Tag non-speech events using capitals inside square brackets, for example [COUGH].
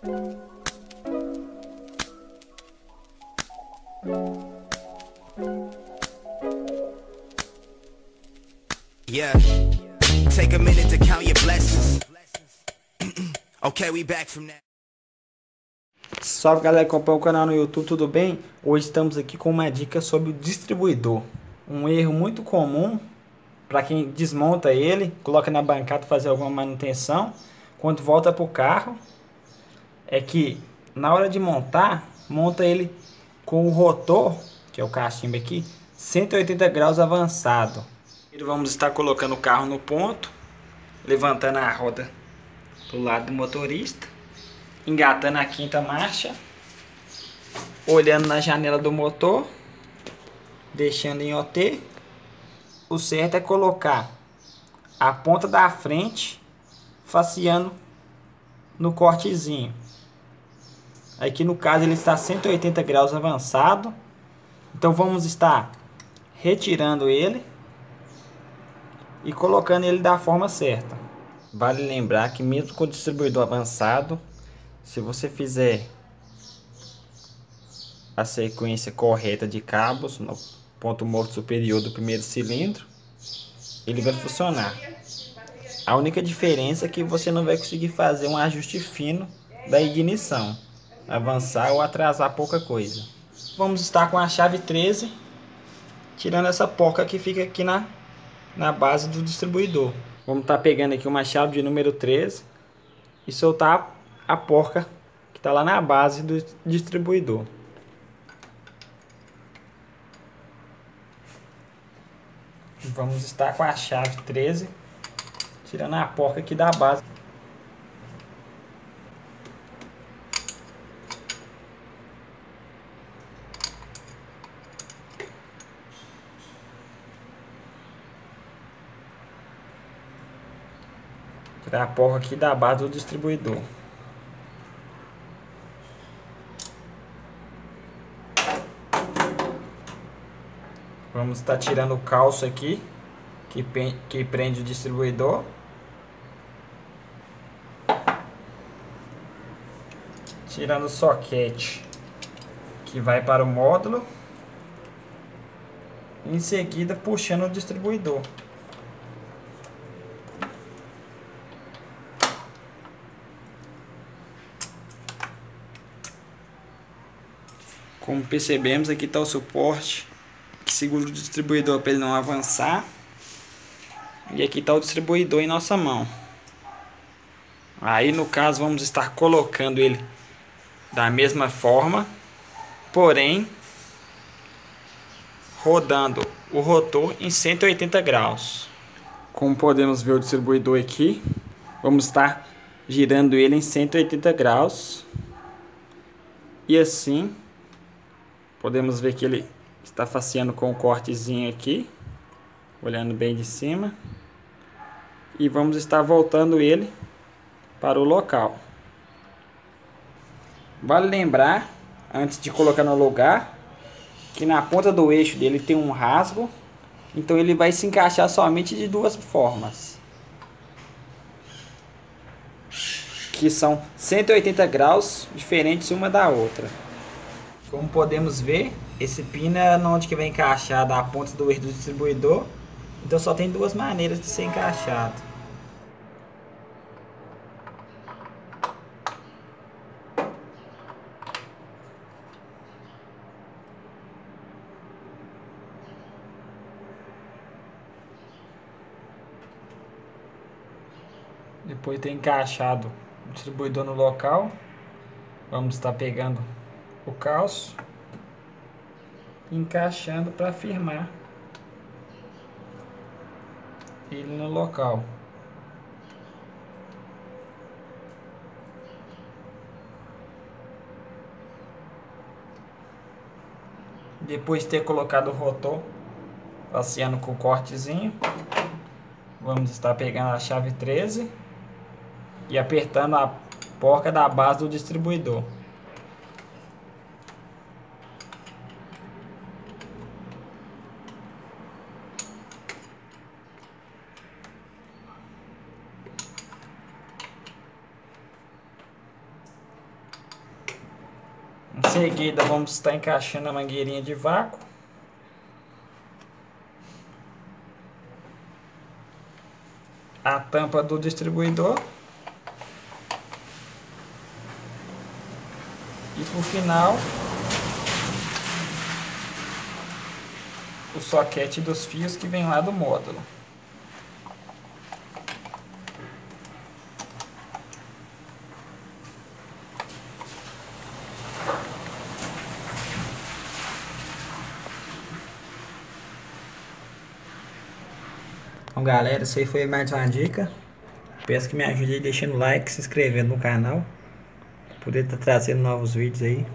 Yeah. Take a minute to count your blessings. [CLEARS THROAT] okay, we back from that. Salve galera que acompanha o canal no YouTube, tudo bem? Hoje estamos aqui com uma dica sobre o distribuidor. Um erro muito comum para quem desmonta ele, coloca na bancada fazer alguma manutenção, quando volta para o carro, é que na hora de montar, monta ele com o rotor, que é o cachimbo aqui, 180 graus avançado. Vamos estar colocando o carro no ponto, levantando a roda do lado do motorista, engatando a quinta marcha, olhando na janela do motor, deixando em OT. O certo é colocar a ponta da frente faceando no cortezinho. Aqui no caso ele está 180 graus avançado. Então vamos estar retirando ele e colocando ele da forma certa. Vale lembrar que mesmo com o distribuidor avançado, se você fizer a sequência correta de cabos no ponto morto superior do primeiro cilindro, ele vai funcionar. A única diferença é que você não vai conseguir fazer um ajuste fino da ignição, avançar ou atrasar pouca coisa. Vamos estar com a chave 13, tirando essa porca que fica aqui na na base do distribuidor. Vamos estar tá pegando aqui uma chave de número 13 e soltar a porca que está lá na base do distribuidor. Vamos estar com a chave 13 tirando a porca aqui da base. Tirar a porra aqui da base do distribuidor. Vamos estar tirando o calço aqui, que, que prende o distribuidor. Tirando o soquete, que vai para o módulo. Em seguida, puxando o distribuidor. Como percebemos, aqui está o suporte que segura o distribuidor para ele não avançar. E aqui está o distribuidor em nossa mão. Aí no caso vamos estar colocando ele da mesma forma, porém rodando o rotor em 180 graus. Como podemos ver o distribuidor aqui, vamos estar girando ele em 180 graus. E assim Podemos ver que ele está faceando com o cortezinho aqui, olhando bem de cima. E vamos estar voltando ele para o local. Vale lembrar, antes de colocar no lugar, que na ponta do eixo dele tem um rasgo. Então ele vai se encaixar somente de duas formas. Que são 180 graus diferentes uma da outra. Como podemos ver, esse pino é onde que vem encaixado a ponta do eixo do distribuidor. Então só tem duas maneiras de ser encaixado. Depois de ter encaixado o distribuidor no local, vamos estar pegando o calço, encaixando para firmar ele no local. Depois de ter colocado o rotor, passeando com o cortezinho, vamos estar pegando a chave 13 e apertando a porca da base do distribuidor. Em seguida vamos estar encaixando a mangueirinha de vácuo. A tampa do distribuidor. E por final o soquete dos fios que vem lá do módulo. Então galera, isso aí foi mais uma dica. Peço que me ajude deixando like, se inscrevendo no canal. Poder estar tá trazendo novos vídeos aí.